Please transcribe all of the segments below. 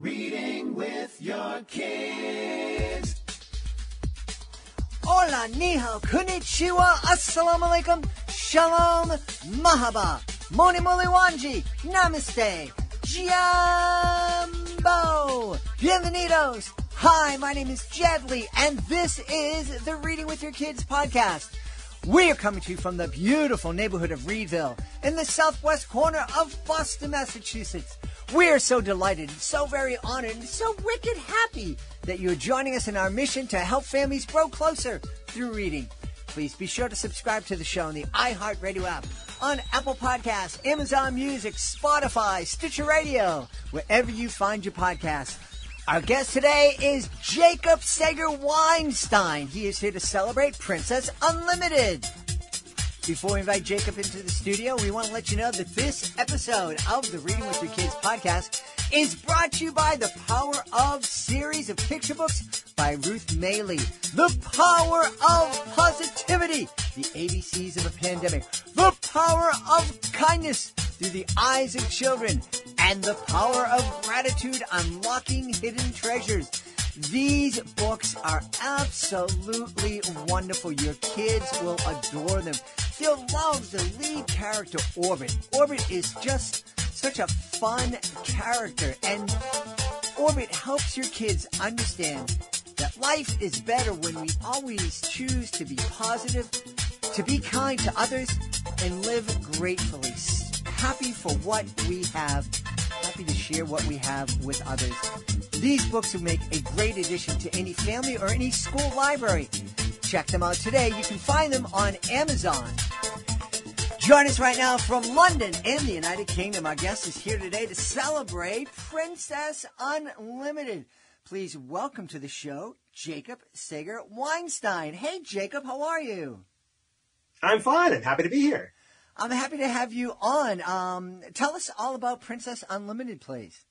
Reading with your kids. Hola, niho, konnichiwa, assalamu alaikum, shalom, mahaba, moni moli wanji, namaste, jambo, bienvenidos. Hi, my name is Jedlie, and this is the Reading with Your Kids podcast. We're coming to you from the beautiful neighborhood of Readville in the southwest corner of Boston, Massachusetts. We're so delighted, so very honored, and so wicked happy that you're joining us in our mission to help families grow closer through reading. Please be sure to subscribe to the show on the iHeartRadio app, on Apple Podcasts, Amazon Music, Spotify, Stitcher Radio, wherever you find your podcasts. Our guest today is Jacob Sager Weinstein. He is here to celebrate Princess Unlimited. Before we invite Jacob into the studio, we want to let you know that this episode of the Reading with Your Kids podcast is brought to you by the Power of series of picture books by Ruth Maley. The power of positivity, the ABCs of a pandemic, the power of kindness through the eyes of children, and the power of gratitude unlocking hidden treasures. These books are absolutely wonderful. Your kids will adore them. They'll love the lead character, Orbit. Orbit is just such a fun character, and Orbit helps your kids understand that life is better when we always choose to be positive, to be kind to others, and live gratefully. Happy for what we have, happy to share what we have with others. These books will make a great addition to any family or any school library. Check them out today. You can find them on Amazon. Join us right now from London in the United Kingdom. Our guest is here today to celebrate Princess Unlimited. Please welcome to the show Jacob Sager Weinstein. Hey, Jacob, how are you? I'm fine. I'm happy to be here. I'm happy to have you on. Um, tell us all about Princess Unlimited, please.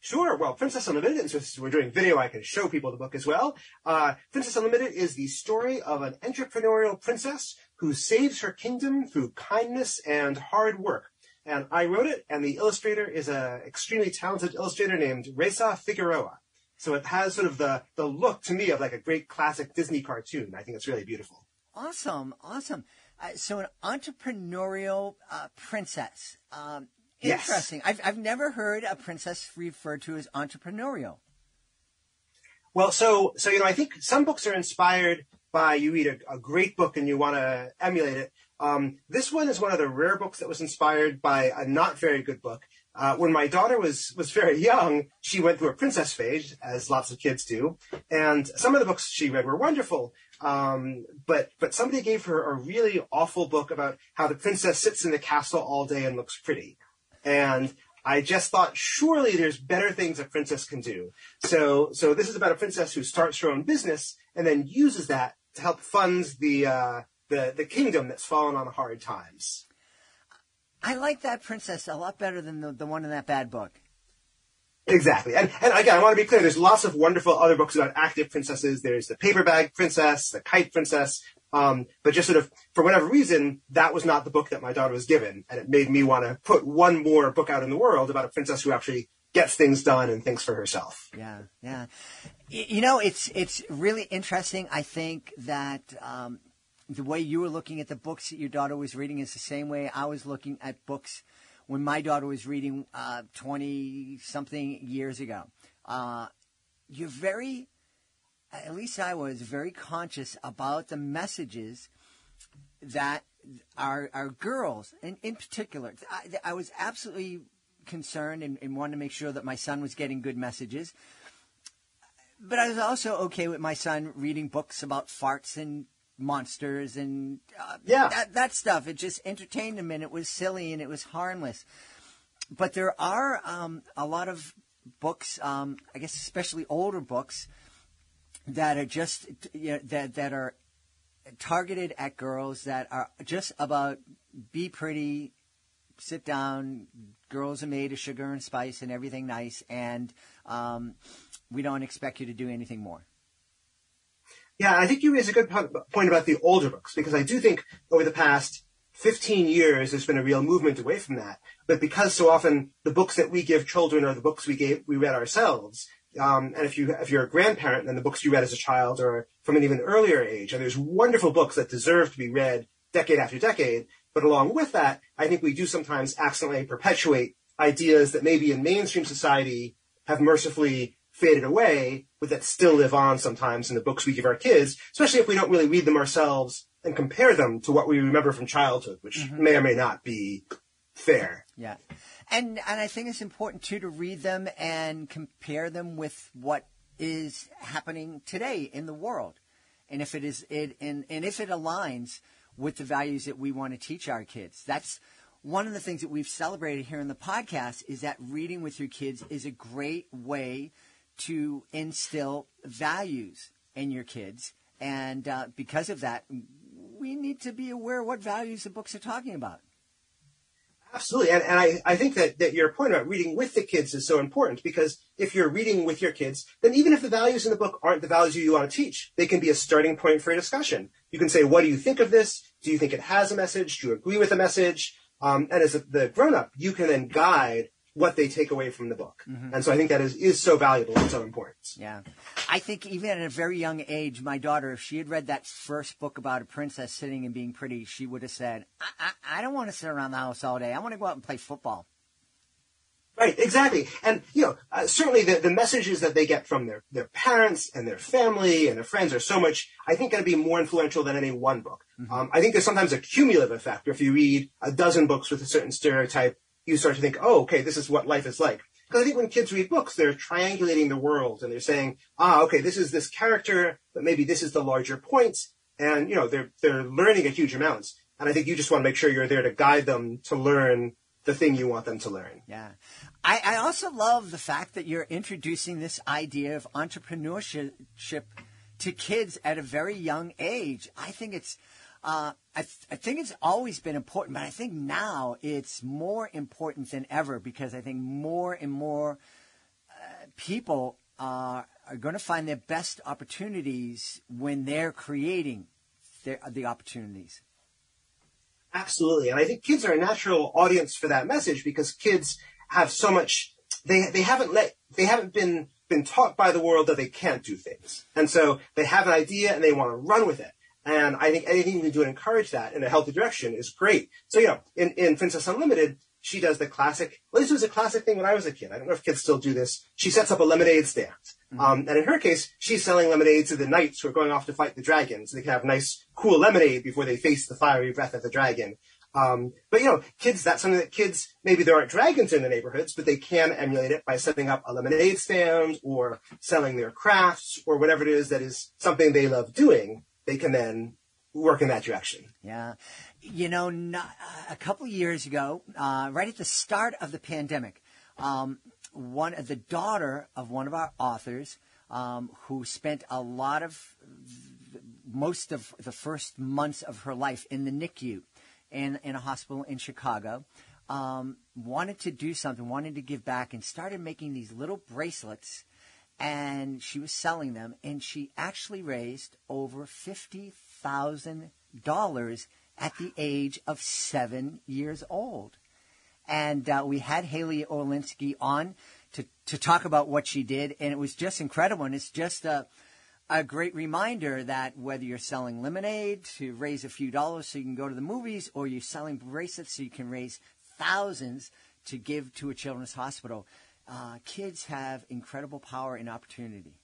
Sure. Well, Princess Unlimited, since we're doing video, I can show people the book as well. Uh, princess Unlimited is the story of an entrepreneurial princess who saves her kingdom through kindness and hard work. And I wrote it, and the illustrator is an extremely talented illustrator named Raissa Figueroa. So it has sort of the, the look to me of like a great classic Disney cartoon. I think it's really beautiful. Awesome, awesome. Uh, so an entrepreneurial uh, princess. Um, Yes. interesting. I've I've never heard a princess referred to as entrepreneurial. Well, so so you know, I think some books are inspired by you read a, a great book and you want to emulate it. Um, this one is one of the rare books that was inspired by a not very good book. Uh, when my daughter was was very young, she went through a princess phase, as lots of kids do, and some of the books she read were wonderful. Um, but but somebody gave her a really awful book about how the princess sits in the castle all day and looks pretty, and I just thought surely there's better things a princess can do. So so this is about a princess who starts her own business and then uses that to help fund the uh, the the kingdom that's fallen on hard times. I like that princess a lot better than the, the one in that bad book. Exactly. And, and again, I want to be clear, there's lots of wonderful other books about active princesses. There's the paper bag princess, the kite princess. Um, but just sort of, for whatever reason, that was not the book that my daughter was given. And it made me want to put one more book out in the world about a princess who actually gets things done and thinks for herself. Yeah, yeah. You know, it's it's really interesting. I think that um, the way you were looking at the books that your daughter was reading is the same way I was looking at books when my daughter was reading twenty something years ago. Uh, you're very, at least I was very conscious about the messages that our our girls, and in particular, I, I was absolutely concerned and, and wanted to make sure that my son was getting good messages. But I was also okay with my son reading books about farts and monsters and uh, Yeah. that, that stuff. It just entertained him and it was silly and it was harmless. But there are um, a lot of books, um, I guess especially older books, that are just you know, that that are targeted at girls that are just about be pretty, sit down. Girls are made of sugar and spice and everything nice, and um, we don't expect you to do anything more. Yeah, I think you raise a good point about the older books because I do think over the past 15 years, there's been a real movement away from that. But because so often the books that we give children are the books we gave, we read ourselves. Um, and if you, if you're a grandparent, then the books you read as a child are from an even earlier age. And there's wonderful books that deserve to be read decade after decade. But along with that, I think we do sometimes accidentally perpetuate ideas that maybe in mainstream society have mercifully faded away, but that still live on sometimes in the books we give our kids, especially if we don't really read them ourselves and compare them to what we remember from childhood, which may or may not be fair. Yeah. And and I think it's important too to read them and compare them with what is happening today in the world. And if it is it and, and if it aligns with the values that we want to teach our kids. That's one of the things that we've celebrated here in the podcast is that reading with your kids is a great way to instill values in your kids. And uh, because of that, we need to be aware what values the books are talking about. Absolutely. And, and I, I think that, that your point about reading with the kids is so important because if you're reading with your kids, then even if the values in the book aren't the values you want to teach, they can be a starting point for a discussion. You can say, what do you think of this? Do you think it has a message? Do you agree with the message? Um, and as a, the grown up, you can then guide what they take away from the book. And so I think that is, is so valuable and so important. Yeah. I think even at a very young age, my daughter, if she had read that first book about a princess sitting and being pretty, she would have said, I, I, I don't want to sit around the house all day. I want to go out and play football. Right, exactly. And, you know, uh, certainly the, the messages that they get from their, their parents and their family and their friends are so much, I think, going to be more influential than any one book. Um, I think there's sometimes a cumulative effect. If you read a dozen books with a certain stereotype, you start to think, oh, okay, this is what life is like. Because I think when kids read books, they're triangulating the world and they're saying, ah, okay, this is this character, but maybe this is the larger point. And, you know, they're, they're learning a huge amount. And I think you just want to make sure you're there to guide them to learn the thing you want them to learn. Yeah. I, I also love the fact that you're introducing this idea of entrepreneurship to kids at a very young age. I think it's, uh, I, th- I think it's always been important, but I think now it's more important than ever because I think more and more uh, people uh, are going to find their best opportunities when they're creating their, the opportunities. Absolutely. And I think kids are a natural audience for that message because kids have so much, they, they haven't let, they haven't been, been taught by the world that they can't do things. And so they have an idea and they want to run with it. And I think anything you can do to encourage that in a healthy direction is great. So, you know, in, in Princess Unlimited, she does the classic, well, this was a classic thing when I was a kid. I don't know if kids still do this. She sets up a lemonade stand. Um, and in her case, she's selling lemonade to the knights who are going off to fight the dragon so they can have nice, cool lemonade before they face the fiery breath of the dragon. Um, but you know, kids, that's something that kids, maybe there aren't dragons in the neighborhoods, but they can emulate it by setting up a lemonade stand or selling their crafts or whatever it is that is something they love doing. They can then work in that direction. Yeah. You know, not, a couple years ago, uh, right at the start of the pandemic, um, one the daughter of one of our authors, um, who spent a lot of most of the first months of her life in the NICU in, in a hospital in Chicago, um, wanted to do something, wanted to give back, and started making these little bracelets. And she was selling them, and she actually raised over fifty thousand dollars at the age of seven years old. And uh, we had Haley Orlinsky on to, to talk about what she did, and it was just incredible. And it's just a, a great reminder that whether you're selling lemonade to raise a few dollars so you can go to the movies, or you're selling bracelets so you can raise thousands to give to a children's hospital, uh, kids have incredible power and opportunity.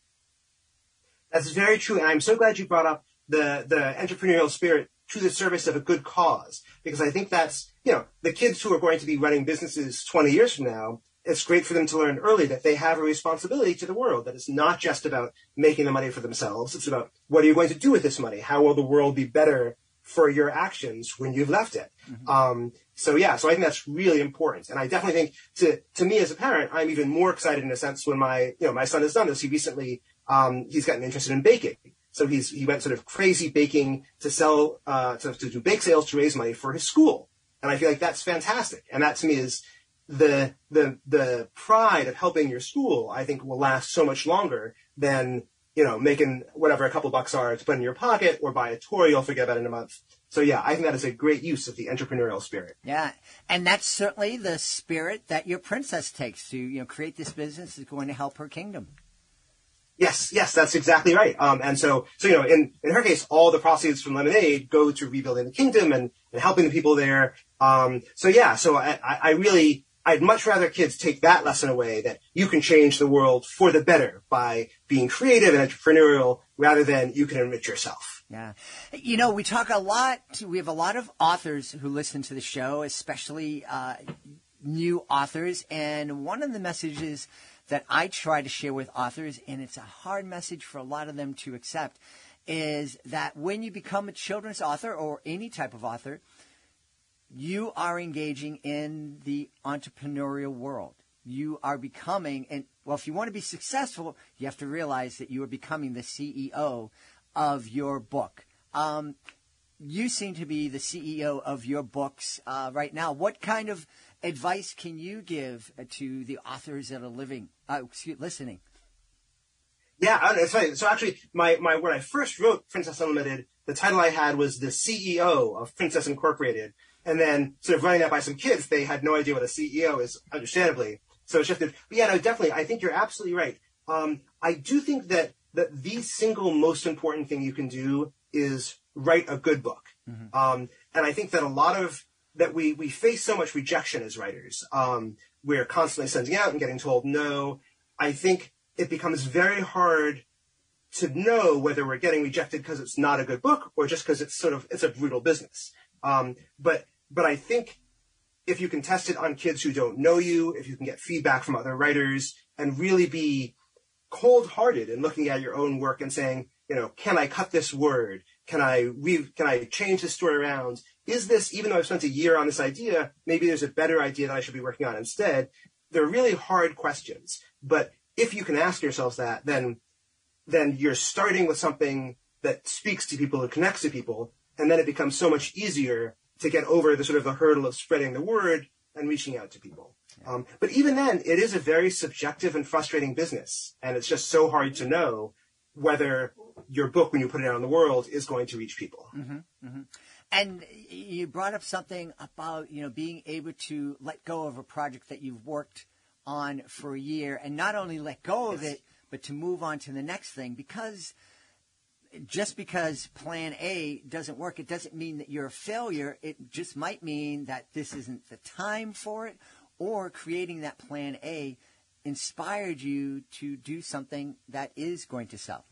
That's very true. And I'm so glad you brought up the, the entrepreneurial spirit to the service of a good cause because I think that's, you know, the kids who are going to be running businesses 20 years from now, it's great for them to learn early that they have a responsibility to the world, that it's not just about making the money for themselves. It's about what are you going to do with this money? How will the world be better for your actions when you've left it? Um, so yeah, so I think that's really important. And I definitely think to, to me as a parent, I'm even more excited in a sense when my, you know, my son has done this. He recently, um, he's gotten interested in baking. So he's, he went sort of crazy baking to sell, uh, to, to do bake sales to raise money for his school. And I feel like that's fantastic. And that to me is the, the, the pride of helping your school, I think will last so much longer than you know, making whatever a couple bucks are to put in your pocket or buy a toy you'll forget about in a month. So yeah, I think that is a great use of the entrepreneurial spirit. Yeah, and that's certainly the spirit that your princess takes to you know create this business is going to help her kingdom. Yes, yes, that's exactly right. Um, and so, so you know, in, in her case, all the proceeds from Lemonade go to rebuilding the kingdom and, and helping the people there. Um, so yeah, so I, I I really, I'd much rather kids take that lesson away that you can change the world for the better by being creative and entrepreneurial rather than you can enrich yourself. Yeah. You know, we talk a lot, we have a lot of authors who listen to the show, especially uh, new authors. And one of the messages that I try to share with authors, and it's a hard message for a lot of them to accept, is that when you become a children's author or any type of author, you are engaging in the entrepreneurial world. You are becoming, and well, if you want to be successful, you have to realize that you are becoming the CEO of your book. Um, you seem to be the CEO of your books uh, right now. What kind of advice can you give to the authors that are living, uh, excuse, listening? Yeah. So actually, my, my when I first wrote Princess Unlimited, the title I had was the CEO of Princess Incorporated. And then sort of running that by some kids, they had no idea what a CEO is, understandably. So it shifted. But yeah, no, definitely. I think you're absolutely right. Um, I do think that that the single most important thing you can do is write a good book. Mm-hmm. Um, and I think that a lot of that we we face so much rejection as writers. Um, we're constantly sending out and getting told no. I think it becomes very hard to know whether we're getting rejected because it's not a good book or just because it's sort of it's a brutal business. Um, but but I think if you can test it on kids who don't know you, if you can get feedback from other writers, and really be cold-hearted in looking at your own work and saying, you know, can I cut this word? Can I re- can I change this story around? Is this even though I've spent a year on this idea, maybe there's a better idea that I should be working on instead? They're really hard questions, but if you can ask yourselves that, then then you're starting with something that speaks to people and connects to people, and then it becomes so much easier to get over the sort of the hurdle of spreading the word and reaching out to people. Um, but even then, it is a very subjective and frustrating business, and it's just so hard to know whether your book, when you put it out in the world, is going to reach people. Mm-hmm, mm-hmm. And you brought up something about you know being able to let go of a project that you've worked on for a year, and not only let go of it, but to move on to the next thing because just because plan A doesn't work, it doesn't mean that you're a failure. It just might mean that this isn't the time for it, or creating that plan A inspired you to do something that is going to sell.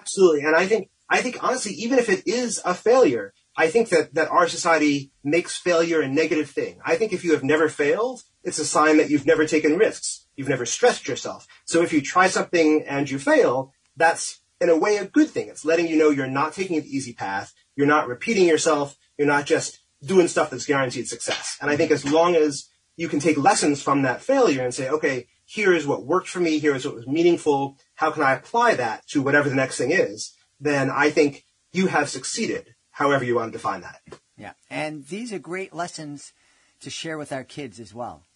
Absolutely. And I think, I think honestly, even if it is a failure, I think that, that our society makes failure a negative thing. I think if you have never failed, it's a sign that you've never taken risks. You've never stressed yourself. So if you try something and you fail, that's in a way a good thing. It's letting you know you're not taking the easy path. You're not repeating yourself. You're not just doing stuff that's guaranteed success. And I think as long as you can take lessons from that failure and say, okay, here is what worked for me. Here is what was meaningful. How can I apply that to whatever the next thing is? Then I think you have succeeded, however you want to define that. Yeah. And these are great lessons to share with our kids as well.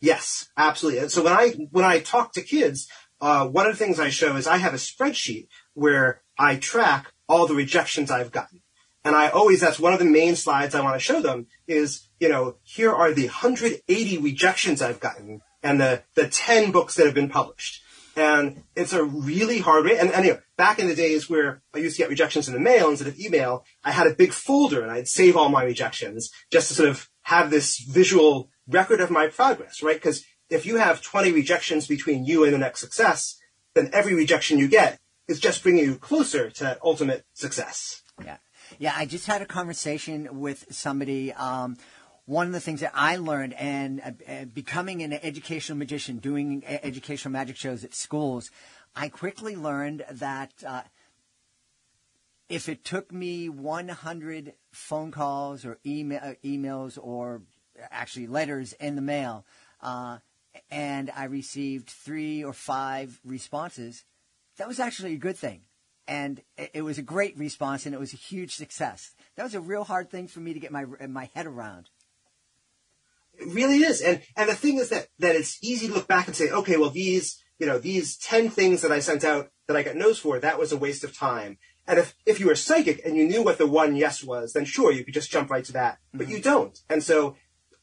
Yes, absolutely. And so when I, when I talk to kids, uh, one of the things I show is I have a spreadsheet where I track all the rejections I've gotten. And I always, that's one of the main slides I want to show them is, you know, here are the 180 rejections I've gotten and the, the 10 books that have been published. And it's a really hard way. And, and you back in the days where I used to get rejections in the mail instead of email, I had a big folder and I'd save all my rejections just to sort of have this visual record of my progress, right? Because if you have 20 rejections between you and the next success, then every rejection you get is just bringing you closer to ultimate success. Yeah. Yeah, I just had a conversation with somebody. Um, one of the things that I learned and uh, uh becoming an educational magician, doing educational magic shows at schools, I quickly learned that uh, if it took me 100 phone calls or email, uh, emails or actually letters in the mail, uh, and I received three or five responses, that was actually a good thing and it was a great response and it was a huge success. That was a real hard thing for me to get my my head around. It really is, and and the thing is that that it's easy to look back and say, okay, well these you know, these 10 things that I sent out that I got no's for, that was a waste of time. And if, if you were psychic and you knew what the one yes was, then sure, you could just jump right to that. But mm-hmm. you don't. And so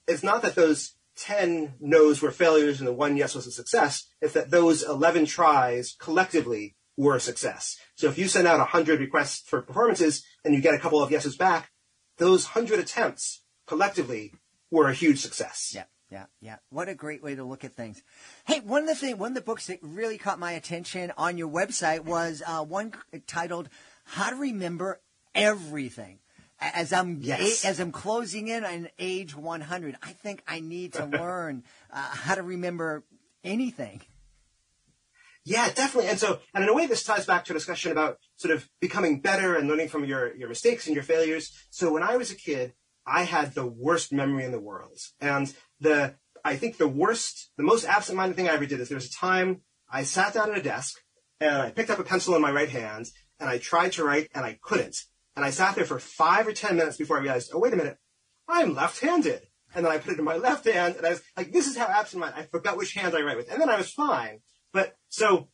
it's not that those 10 no's were failures and the one yes was a success. It's that those 11 tries collectively were a success. So if you send out 100 requests for performances and you get a couple of yeses back, those 100 attempts collectively were a huge success. Yeah, yeah, yeah. What a great way to look at things. Hey, one of the thing, one of the books that really caught my attention on your website was uh, one titled "How to Remember Everything." As I'm Yes. as I'm closing in on age 100, I think I need to learn uh, how to remember anything. Yeah, definitely. And so, and in a way, this ties back to a discussion about sort of becoming better and learning from your, your mistakes and your failures. So when I was a kid, I had the worst memory in the world. And the, I think the worst, the most absent-minded thing I ever did is there was a time I sat down at a desk and I picked up a pencil in my right hand and I tried to write and I couldn't. And I sat there for five or ten minutes before I realized, oh, wait a minute, I'm left-handed. And then I put it in my left hand and I was like, this is how absent-minded, I forgot which hand I write with. And then I was fine. So,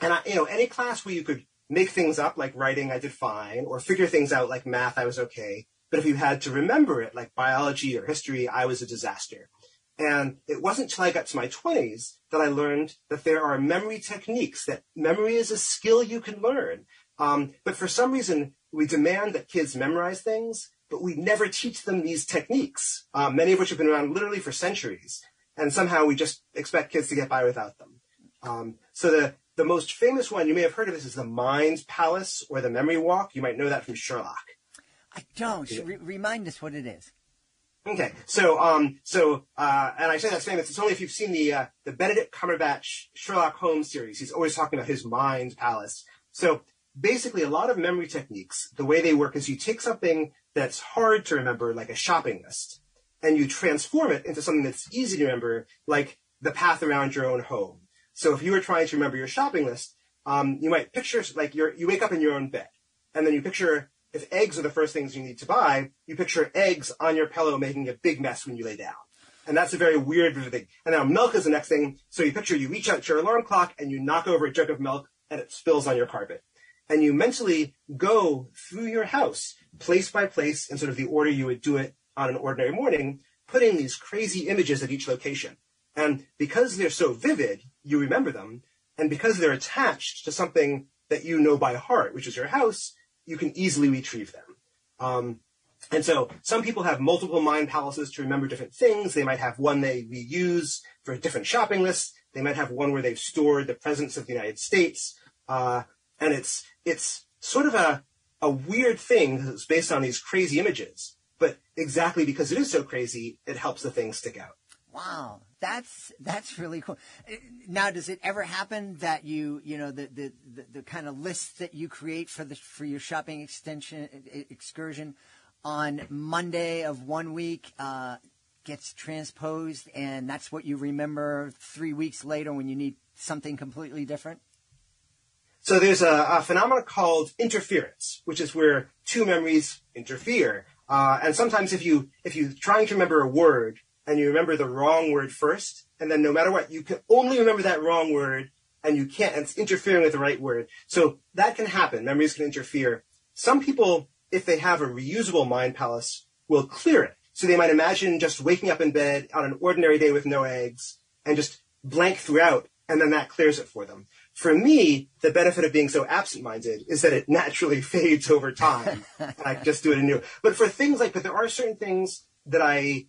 and I, you know, any class where you could make things up, like writing, I did fine, or figure things out, like math, I was okay. But if you had to remember it, like biology or history, I was a disaster. And it wasn't till I got to my 20s that I learned that there are memory techniques, that memory is a skill you can learn. Um, but for some reason, we demand that kids memorize things, but we never teach them these techniques, uh, many of which have been around literally for centuries. And somehow we just expect kids to get by without them. Um, so the, the most famous one, you may have heard of this, is the Mind's Palace or the Memory Walk. You might know that from Sherlock. I don't. Re- remind us what it is. Okay, so um, so uh, and I say that's famous. It's only if you've seen the uh, the Benedict Cumberbatch Sherlock Holmes series. He's always talking about his mind palace. So basically, a lot of memory techniques. The way they work is you take something that's hard to remember, like a shopping list, and you transform it into something that's easy to remember, like the path around your own home. So if you were trying to remember your shopping list, um, you might picture like you're, you wake up in your own bed, and then you picture if eggs are the first things you need to buy, you picture eggs on your pillow making a big mess when you lay down. And that's a very weird thing. And now milk is the next thing. So you picture you reach out to your alarm clock and you knock over a jug of milk and it spills on your carpet. And you mentally go through your house, place by place, in sort of the order you would do it on an ordinary morning, putting these crazy images at each location. And because they're so vivid, you remember them. And because they're attached to something that you know by heart, which is your house, you can easily retrieve them. Um, and so some people have multiple mind palaces to remember different things. They might have one they reuse for a different shopping lists. They might have one where they've stored the presidents of the United States. Uh, and it's, it's sort of a, a weird thing it's based on these crazy images. But exactly because it is so crazy, it helps the thing stick out. Wow, that's that's really cool. Now, does it ever happen that you you know the the, the, the kind of list that you create for the for your shopping extension excursion on Monday of one week uh, gets transposed, and that's what you remember three weeks later when you need something completely different? So there's a, a phenomenon called interference, which is where two memories interfere. Uh, and sometimes if you if you're trying to remember a word and you remember the wrong word first, and then no matter what, you can only remember that wrong word, and you can't. And it's interfering with the right word. So that can happen. Memories can interfere. Some people, if they have a reusable mind palace, will clear it. So they might imagine just waking up in bed on an ordinary day with no eggs and just blank throughout, and then that clears it for them. For me, the benefit of being so absent-minded is that it naturally fades over time. and I just do it anew. But for things like, but there are certain things that I,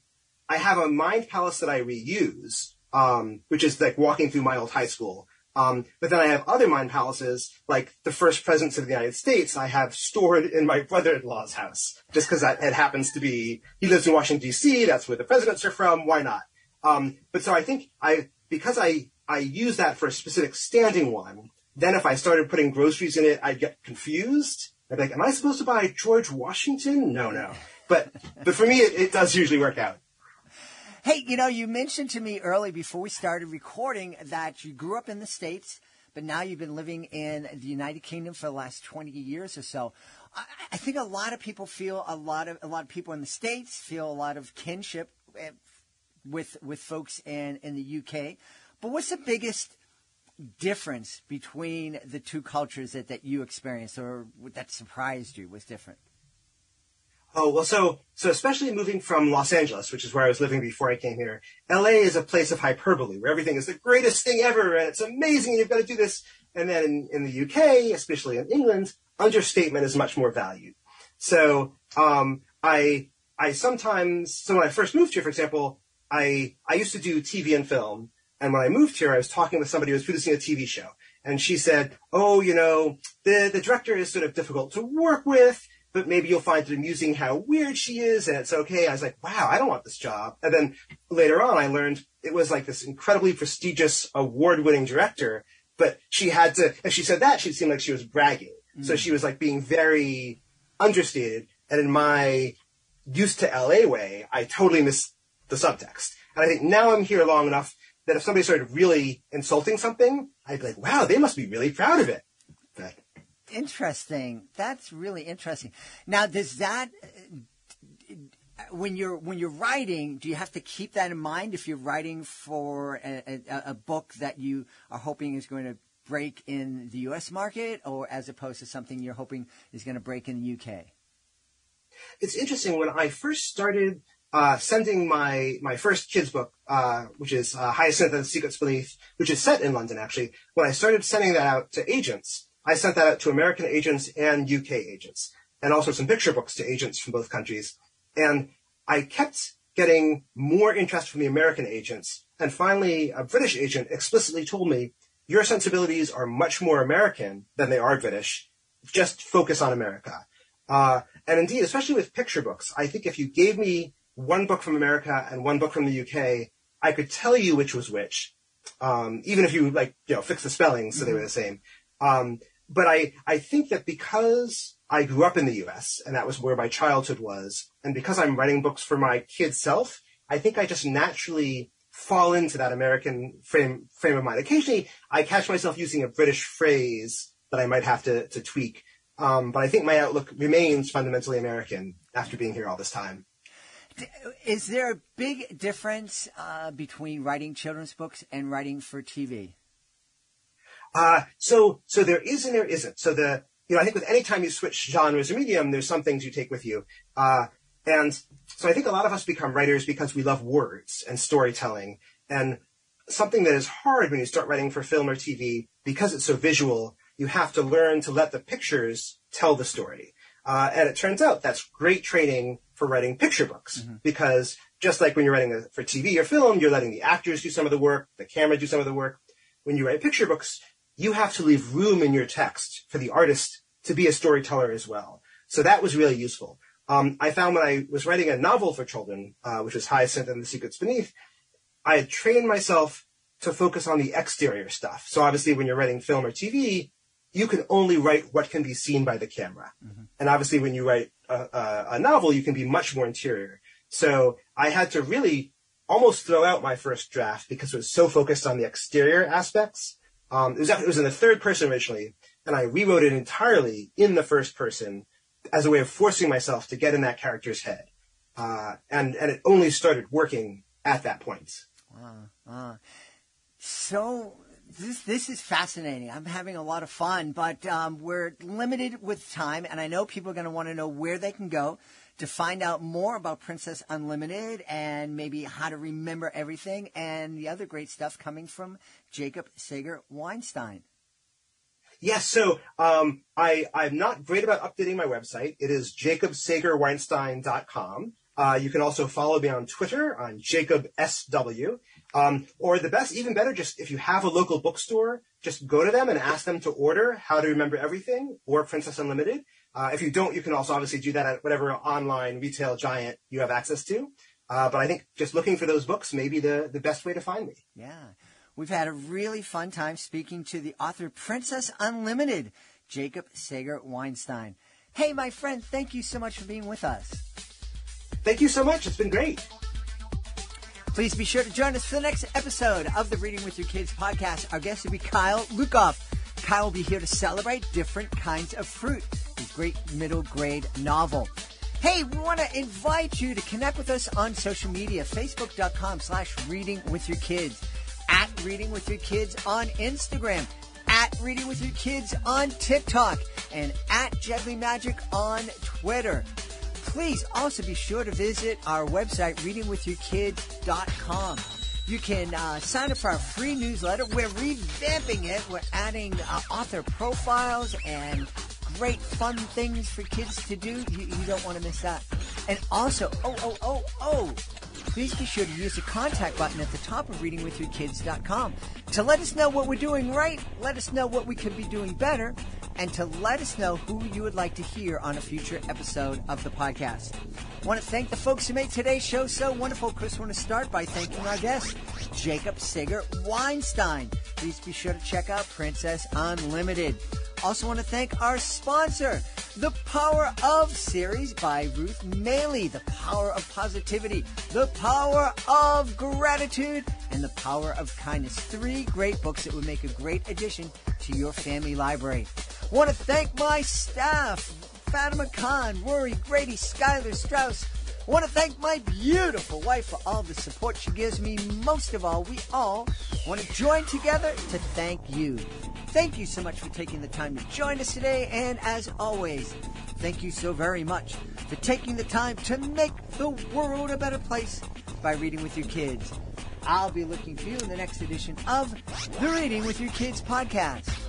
I have a mind palace that I reuse, um, which is like walking through my old high school. Um, but then I have other mind palaces, like the first presidents of the United States, I have stored in my brother-in-law's house, just because it happens to be, he lives in Washington D.C., that's where the presidents are from, why not? Um, but so I think I, because I, I use that for a specific standing one, then if I started putting groceries in it, I'd get confused. I'd be like, am I supposed to buy George Washington? No, no. But, but for me, it, it does usually work out. Hey, you know, you mentioned to me early before we started recording that you grew up in the States, but now you've been living in the United Kingdom for the last 20 years or so. I, I think a lot of people feel a lot of, a lot of people in the States feel a lot of kinship eh, with, with folks in, in the UK. But what's the biggest difference between the two cultures that, that you experienced or that surprised you was different? Oh well, so so especially moving from Los Angeles, which is where I was living before I came here. LA is a place of hyperbole, where everything is the greatest thing ever, and it's amazing. And you've got to do this. And then in, in the UK, especially in England, understatement is much more valued. So um, I I sometimes so when I first moved here, for example, I I used to do TV and film, and when I moved here, I was talking with somebody who was producing a TV show, and she said, "Oh, you know, the the director is sort of difficult to work with." But maybe you'll find it amusing how weird she is, and it's okay. I was like, wow, I don't want this job. And then later on, I learned it was like this incredibly prestigious, award-winning director. But she had to, if she said that, she'd seem like she was bragging. Hmm. So she was like being very understated. And in my used to LA way, I totally missed the subtext. And I think now I'm here long enough that if somebody started really insulting something, I'd be like, wow, they must be really proud of it. But Interesting. That's really interesting. Now, does that when you're when you're writing, do you have to keep that in mind if you're writing for a, a, a book that you are hoping is going to break in the U.S. market, or as opposed to something you're hoping is going to break in the U.K.? it's interesting when I first started uh, sending my my first kids book, uh, which is uh, Hyacinth and Secrets Beneath, which is set in London actually. When I started sending that out to agents, I sent that out to American agents and UK agents, and also some picture books to agents from both countries. And I kept getting more interest from the American agents, and finally, a British agent explicitly told me, "Your sensibilities are much more American than they are British. Just focus on America." Uh, and indeed, especially with picture books, I think if you gave me one book from America and one book from the UK, I could tell you which was which, um, even if you like, you know, fix the spelling so they were the same. Um, but I, I think that because I grew up in the U.S. and that was where my childhood was, and because I'm writing books for my kid self, I think I just naturally fall into that American frame frame of mind. Occasionally, I catch myself using a British phrase that I might have to, to tweak. Um, but I think my outlook remains fundamentally American after being here all this time. Is there a big difference uh, between writing children's books and writing for TV? Uh, so, so there is and there isn't. So the, you know, I think with any time you switch genres or medium, there's some things you take with you. Uh, and so I think a lot of us become writers because we love words and storytelling. And something that is hard when you start writing for film or TV, because it's so visual, you have to learn to let the pictures tell the story. Uh, and it turns out that's great training for writing picture books because just like when you're writing a, for TV or film, you're letting the actors do some of the work, the camera do some of the work. When you write picture books, you have to leave room in your text for the artist to be a storyteller as well. So that was really useful. Um, I found when I was writing a novel for children, uh, which was Hyacinth and the Secrets Beneath, I had trained myself to focus on the exterior stuff. So obviously when you're writing film or TV, you can only write what can be seen by the camera. And obviously when you write a, a, a novel, you can be much more interior. So I had to really almost throw out my first draft because it was so focused on the exterior aspects. Um, it was it was in the third person originally, and I rewrote it entirely in the first person as a way of forcing myself to get in that character's head. Uh, and and it only started working at that point. Wow! So this this is fascinating. I'm having a lot of fun, but um, we're limited with time, and I know people are going to want to know where they can go to find out more about Princess Unlimited and maybe how to remember everything and the other great stuff coming from Jacob Sager Weinstein. Yes, so um, I, I'm not great about updating my website. It is jacobsagerweinstein.com. Uh, you can also follow me on Twitter on JacobSW. Um, or the best, even better, just if you have a local bookstore, just go to them and ask them to order How to Remember Everything or Princess Unlimited. Uh, if you don't, you can also obviously do that at whatever online retail giant you have access to. Uh, but I think just looking for those books may be the, the best way to find me. Yeah. We've had a really fun time speaking to the author Princess Unlimited, Jacob Sager Weinstein. Hey, my friend, thank you so much for being with us. Thank you so much. It's been great. Please be sure to join us for the next episode of the Reading with Your Kids podcast. Our guest will be Kyle Lukoff. Kyle will be here to celebrate different kinds of fruit, his great middle grade novel. Hey, we want to invite you to connect with us on social media, facebook.com slash reading with your kids. at Reading with Your Kids on Instagram, at Reading with Your Kids on TikTok, and at Jedlie Magic on Twitter. Please also be sure to visit our website, readingwithyourkids.com. You can uh, sign up for our free newsletter. We're revamping it. We're adding uh, author profiles and great fun things for kids to do. You, you don't want to miss that. And also, oh, oh, oh, oh, please be sure to use the contact button at the top of readingwithyourkids.com to let us know what we're doing right, let us know what we could be doing better, and to let us know who you would like to hear on a future episode of the podcast. I want to thank the folks who made today's show so wonderful. Chris, want to start by thanking our guest, Jacob Sager Weinstein. Please be sure to check out Princess Unlimited. Also want to thank our sponsor, The Power of series by Ruth Maley. The Power of Positivity, The Power of Gratitude, and The Power of Kindness. Three great books that would make a great addition to your family library. Want to thank my staff, Fatima Khan, Rory Grady, Skylar Strauss. Want to thank my beautiful wife for all the support she gives me. Most of all, we all want to join together to thank you. Thank you so much for taking the time to join us today. And as always, thank you so very much for taking the time to make the world a better place by reading with your kids. I'll be looking for you in the next edition of the Reading with Your Kids podcast.